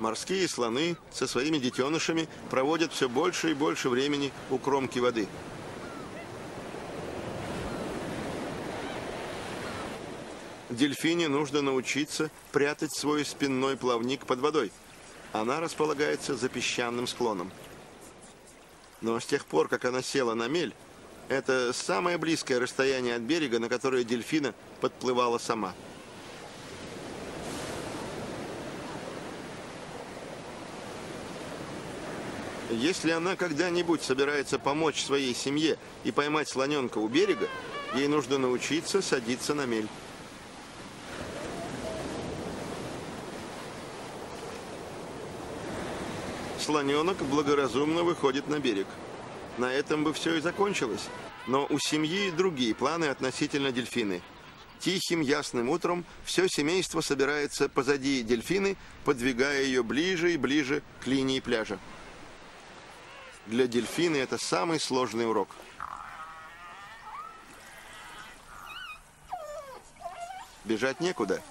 Морские слоны со своими детенышами проводят все больше и больше времени у кромки воды. Дельфине нужно научиться прятать свой спинной плавник под водой. Она располагается за песчаным склоном. Но с тех пор, как она села на мель, это самое близкое расстояние от берега, на которое дельфина подплывала сама. Если она когда-нибудь собирается помочь своей семье и поймать слоненка у берега, ей нужно научиться садиться на мель. Слоненок благоразумно выходит на берег. На этом бы все и закончилось. Но у семьи другие планы относительно дельфины. Тихим ясным утром все семейство собирается позади дельфины, подвигая ее ближе и ближе к линии пляжа. Для дельфины это самый сложный урок. Бежать некуда.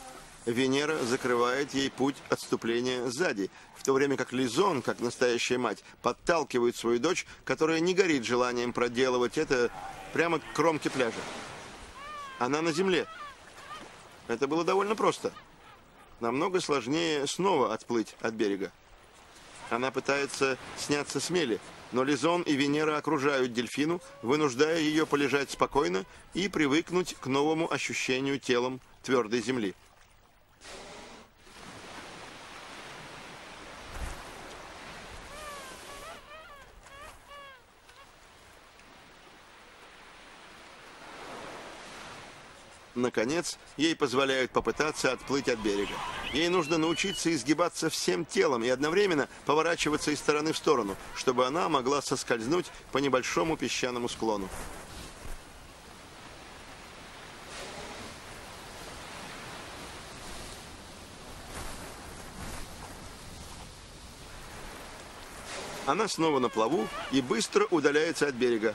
Венера закрывает ей путь отступления сзади, в то время как Лизон, как настоящая мать, подталкивает свою дочь, которая не горит желанием проделывать это прямо к кромке пляжа. Она на земле. Это было довольно просто. Намного сложнее снова отплыть от берега. Она пытается сняться с мели, но Лизон и Венера окружают дельфину, вынуждая ее полежать спокойно и привыкнуть к новому ощущению телом твердой земли. Наконец, ей позволяют попытаться отплыть от берега. Ей нужно научиться изгибаться всем телом и одновременно поворачиваться из стороны в сторону, чтобы она могла соскользнуть по небольшому песчаному склону. Она снова на плаву и быстро удаляется от берега.